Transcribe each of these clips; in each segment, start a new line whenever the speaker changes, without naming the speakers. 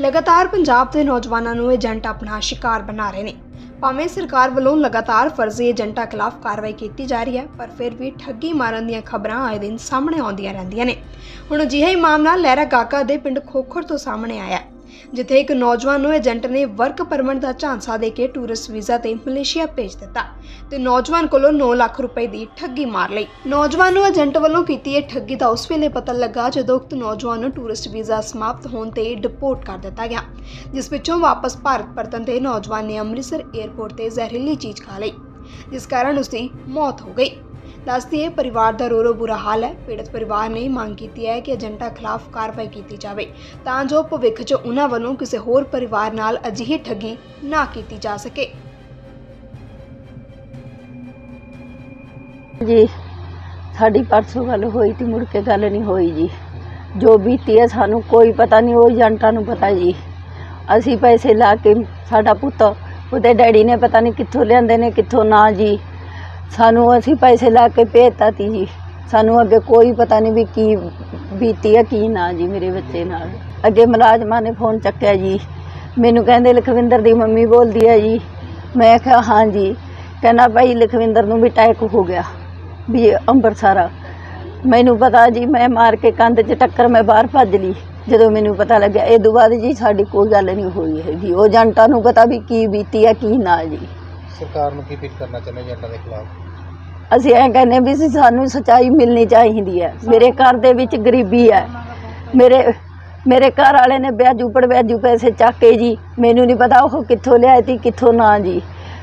ਲਗਾਤਾਰ ਪੰਜਾਬ ਦੇ ਨੌਜਵਾਨਾਂ ਨੂੰ ਏਜੰਟ ਆਪਣਾ ਸ਼ਿਕਾਰ ਬਣਾ ਰਹੇ ਨੇ। ਭਾਵੇਂ ਸਰਕਾਰ ਵੱਲੋਂ ਲਗਾਤਾਰ ਫਰਜ਼ੀ ਏਜੰਟਾਂ ਖਿਲਾਫ ਕਾਰਵਾਈ ਕੀਤੀ ਜਾ ਰਹੀ ਹੈ, ਪਰ ਫਿਰ ਵੀ ਠੱਗੀ ਮਾਰਨ ਦੀਆਂ ਖਬਰਾਂ ਆਏ ਦਿਨ ਸਾਹਮਣੇ ਆਉਂਦੀਆਂ ਰਹਿੰਦੀਆਂ ਨੇ। ਹੁਣ ਅਜਿਹਾ ਹੀ ਮਾਮਲਾ ਲਹਿਰਾ ਗਾਗਾ ਦੇ ਪਿੰਡ ਖੋਖਰ ਤੋਂ ਸਾਹਮਣੇ ਆਇਆ ਜਿੱਥੇ ਇੱਕ ਨੌਜਵਾਨ ਨੂੰ ਏਜੰਟ ਨੇ ਵਰਕ ਪਰਮਿਟ ਦਾ ਝਾਂਸਾ ਦੇ ਕੇ ਟੂਰਿਸਟ ਵੀਜ਼ਾ ਤੇ ਮਲੇਸ਼ੀਆ ਭੇਜ ਦਿੱਤਾ ਤੇ ਨੌਜਵਾਨ ਕੋਲੋਂ 9 ਲੱਖ ਰੁਪਏ ਦੀ ਠੱਗੀ ਮਾਰ ਲਈ। ਨੌਜਵਾਨ ਨੂੰ ਏਜੰਟ ਵੱਲੋਂ ਕੀਤੀ ਇਹ ਠੱਗੀ ਦਾ ਉਸ ਵੇਲੇ ਪਤਾ ਲੱਗਾ ਜਦੋਂ ਉਕਤ ਨੌਜਵਾਨ ਨੂੰ ਟੂਰਿਸਟ ਵੀਜ਼ਾ ਸਮਾਪਤ ਹੋਣ ਤੇ ਡਿਪੋਰਟ ਕਰ ਦਿੱਤਾ ਗਿਆ, ਜਿਸ ਪਿੱਛੋਂ ਵਾਪਸ ਭਾਰਤ ਪਰਤਣ ਤੇ ਨੌਜਵਾਨ ਨੇ ਅੰਮ੍ਰਿਤਸਰ ਏਅਰਪੋਰਟ ਤੇ ਜ਼ਹਿਰੀਲੀ ਚੀਜ਼ ਖਾ ਲਈ, ਜਿਸ ਕਾਰਨ ਉਸ ਦੀ ਮੌਤ ਹੋ ਗਈ। ਦੱਸਦੀ ਹੈ, ਪਰਿਵਾਰ ਦਾ ਰੋ ਰੋ ਬੁਰਾ ਹਾਲ ਹੈ। ਪੀੜਤ ਪਰਿਵਾਰ ਨੇ ਮੰਗ ਕੀਤੀ ਹੈ ਕਿ ਏਜੰਟਾਂ ਖਿਲਾਫ ਕਾਰਵਾਈ ਕੀਤੀ ਜਾਵੇ। ਤਾਂ ਜੋ ਭਵਿੱਖ 'ਚ ਉਹਨਾਂ ਵੱਲੋਂ ਕਿਸੇ ਹੋਰ ਪਰਿਵਾਰ ਨਾਲ ਅਜਿਹੀ ਠੱਗੀ ਨਾ ਕੀਤੀ ਜਾ ਸਕੇ।
ਜੀ, ਸਾਡੀ ਪਰਸੋਂ ਗੱਲ ਹੋਈ ਤੀ ਮੁੜ ਕੇ ਗੱਲ ਨਹੀਂ ਹੋਈ ਜੀ। ਜੋ ਬੀਤੀ ਹੈ ਸਾਨੂੰ ਕੋਈ ਪਤਾ ਨਹੀਂ, ਉਹ ਏਜੰਟਾਂ ਨੂੰ ਪਤਾ ਜੀ। ਅਸੀਂ ਪੈਸੇ ਲਾ ਕੇ ਸਾਡਾ ਪੁੱਤ, ਉਹਦੇ ਡੈਡੀ ਨੇ ਪਤਾ ਨਹੀਂ ਕਿੱਥੋਂ ਲਿਆਂਦੇ ਨੇ, ਕਿੱਥੋਂ ਨਾ ਜੀ। ਸਾਨੂੰ ਅਸੀਂ ਪੈਸੇ ਲਾ ਕੇ ਭੇਜਤਾ ਤੀ ਜੀ। ਸਾਨੂੰ ਅੱਗੇ ਕੋਈ ਪਤਾ ਨਹੀਂ ਵੀ ਕੀ ਬੀਤੀ ਹੈ ਕੀ ਨਾ ਜੀ ਮੇਰੇ ਬੱਚੇ ਨਾਲ। ਅੱਗੇ ਮੁਲਾਜ਼ਮਾਂ ਨੇ ਫੋਨ ਚੱਕਿਆ ਜੀ। ਮੈਨੂੰ ਕਹਿੰਦੇ, ਲਖਵਿੰਦਰ ਦੀ ਮੰਮੀ ਬੋਲਦੀ ਹੈ ਜੀ। ਮੈਂ ਕਿਹਾ, ਹਾਂ ਜੀ। ਕਹਿੰਦਾ, ਭਾਈ ਲਖਵਿੰਦਰ ਨੂੰ ਵੀ ਅਟੈਕ ਹੋ ਗਿਆ ਵੀ ਅੰਮ੍ਰਿਤਸਰ ਮੈਨੂੰ ਪਤਾ ਜੀ, ਮੈਂ ਮਾਰ ਕੇ ਕੰਧ 'ਚ ਟੱਕਰ ਮੈਂ ਬਾਹਰ ਭੱਜ ਲਈ। ਜਦੋਂ ਮੈਨੂੰ ਪਤਾ ਲੱਗਿਆ, ਇਹ ਤੋਂ ਬਾਅਦ ਜੀ ਸਾਡੀ ਕੋਈ ਗੱਲ ਨਹੀਂ ਹੋਈ ਹੈਗੀ ਉਹ ਜਨਤਾ ਨੂੰ ਪਤਾ ਵੀ ਕੀ ਬੀਤੀ ਆ, ਕੀ ਨਾ ਜੀ।
ਸਰਕਾਰ ਨੂੰ ਕੀ ਅਪੀਲ ਕਰਨਾ ਚਾਹੁੰਦੇ ਏਜੰਟਾਂ ਦੇ ਖਿਲਾਫ?
ਅਸੀਂ ਐਂ ਕਹਿੰਦੇ ਵੀ ਸੀ ਸਾਨੂੰ ਸੱਚਾਈ ਮਿਲਣੀ ਚਾਹੀਦੀ ਹੈ। ਮੇਰੇ ਘਰ ਦੇ ਵਿੱਚ ਗਰੀਬੀ ਹੈ। ਮੇਰੇ ਮੇਰੇ ਘਰ ਵਾਲੇ ਨੇ ਵਿਆਜੂ ਪਰ ਵਿਆਜੂ ਪੈਸੇ ਚੱਕ ਕੇ ਜੀ, ਮੈਨੂੰ ਨਹੀਂ ਪਤਾ ਉਹ ਕਿੱਥੋਂ ਲਿਆਏ ਤੀ ਕਿੱਥੋਂ ਨਾ ਜੀ।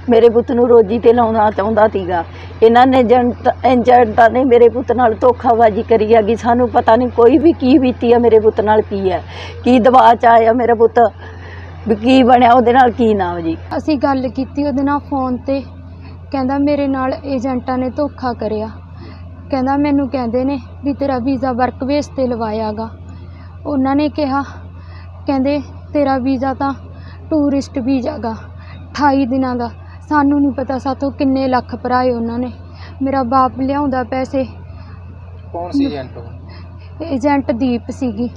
ਮੇਰੇ ਪੁੱਤ ਨੂੰ ਰੋਜੀ ਤੇ ਲਾਉਣਾ ਚਾਹੁੰਦਾ ਸੀਗਾ। ਇਹਨਾਂ ਨੇ ਏਜੰਟ ਏਜੰਟਾਂ ਨੇ ਮੇਰੇ ਪੁੱਤ ਨਾਲ ਧੋਖਾਬਾਜ਼ੀ ਕਰੀ ਹੈਗੀ ਸਾਨੂੰ ਪਤਾ ਨਹੀਂ ਕੋਈ ਵੀ ਕੀ ਬੀਤੀ ਆ ਮੇਰੇ ਪੁੱਤ ਨਾਲ ਕੀ ਹੈ। ਕੀ ਦਬਾਅ ਚ ਆਇਆ ਮੇਰਾ ਪੁੱਤ? ਵੀ ਕੀ ਬਣਿਆ ਉਹਦੇ ਨਾਲ ਕੀ ਨਾ ਜੀ?
ਅਸੀਂ ਗੱਲ ਕੀਤੀ ਉਹਦੇ ਨਾਲ ਫੋਨ ਤੇ। ਕਹਿੰਦਾ ਮੇਰੇ ਨਾਲ ਏਜੰਟਾਂ ਨੇ ਧੋਖਾ ਕਰਿਆ। ਕਹਿੰਦਾ ਮੈਨੂੰ ਕਹਿੰਦੇ ਨੇ ਵੀ ਤੇਰਾ ਵੀਜ਼ਾ ਵਰਕ ਬੇਸ ਤੇ ਲਵਾਇਆਗਾ। ਉਹਨਾਂ ਨੇ ਕਿਹਾ ਕਹਿੰਦੇ ਤੇਰਾ ਵੀਜ਼ਾ ਤਾਂ ਟੂਰਿਸਟ ਵੀਜ਼ਾ ਗਾ 28 ਦਿਨਾਂ ਦਾ। ਸਾਨੂੰ ਨਹੀਂ ਪਤਾ ਸਾਥੋਂ ਕਿੰਨੇ ਲੱਖ ਭਰਾਏ ਉਹਨਾਂ ਨੇ। ਮੇਰਾ ਬਾਪ ਲਿਆਉਂਦਾ ਪੈਸੇ।
ਕੌਣ ਸੀ ਏਜੰਟ ਉਹ?
ਏਜੰਟ ਦੀਪ ਸੀਗੀ।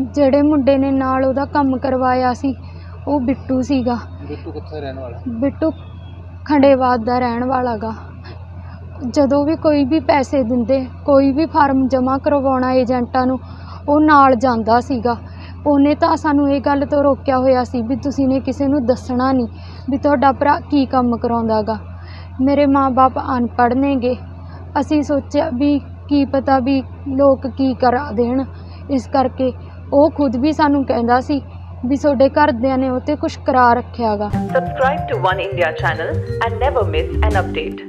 ਜਿਹੜੇ ਮੁੰਡੇ ਨੇ ਨਾਲ ਉਹਦਾ ਕੰਮ ਕਰਵਾਇਆ ਸੀ ਉਹ ਬਿੱਟੂ ਸੀਗਾ।
ਬਿੱਟੂ ਕਿੱਥੇ ਰਹਿਣ ਵਾਲਾ?
ਬਿੱਟੂ ਖੰਡੇਵਾਦ ਦਾ ਰਹਿਣ ਵਾਲਾ ਗਾ। ਜਦੋਂ ਵੀ ਕੋਈ ਵੀ ਪੈਸੇ ਦਿੰਦੇ, ਕੋਈ ਵੀ ਫਾਰਮ ਜਮ੍ਹਾਂ ਕਰਵਾਉਣਾ ਏਜੰਟਾਂ ਨੂੰ, ਉਹ ਨਾਲ ਜਾਂਦਾ ਸੀਗਾ। ਉਹਨੇ ਤਾਂ ਸਾਨੂੰ ਇਹ ਗੱਲ ਤੋਂ ਰੋਕਿਆ ਹੋਇਆ ਸੀ ਵੀ ਤੁਸੀਂ ਨੇ ਕਿਸੇ ਨੂੰ ਦੱਸਣਾ ਨਹੀਂ ਵੀ ਤੁਹਾਡਾ ਭਰਾ ਕੀ ਕੰਮ ਕਰਾਉਂਦਾ ਗਾ। ਮੇਰੇ ਮਾਪੇ ਅਨਪੜ੍ਹ ਨੇਗੇ। ਅਸੀਂ ਸੋਚਿਆ ਵੀ ਕੀ ਪਤਾ ਵੀ ਲੋਕ ਕੀ ਕਰਾ ਦੇਣ। ਇਸ ਕਰਕੇ ਉਹ ਖੁਦ ਵੀ ਸਾਨੂੰ ਕਹਿੰਦਾ ਸੀ ਵੀ ਤੁਹਾਡੇ ਘਰਦਿਆਂ ਨੇ ਉਹ ਤੇ ਕੁਝ ਕਰਾ ਰੱਖਿਆਗਾ
subscribe to One India channel and never miss an update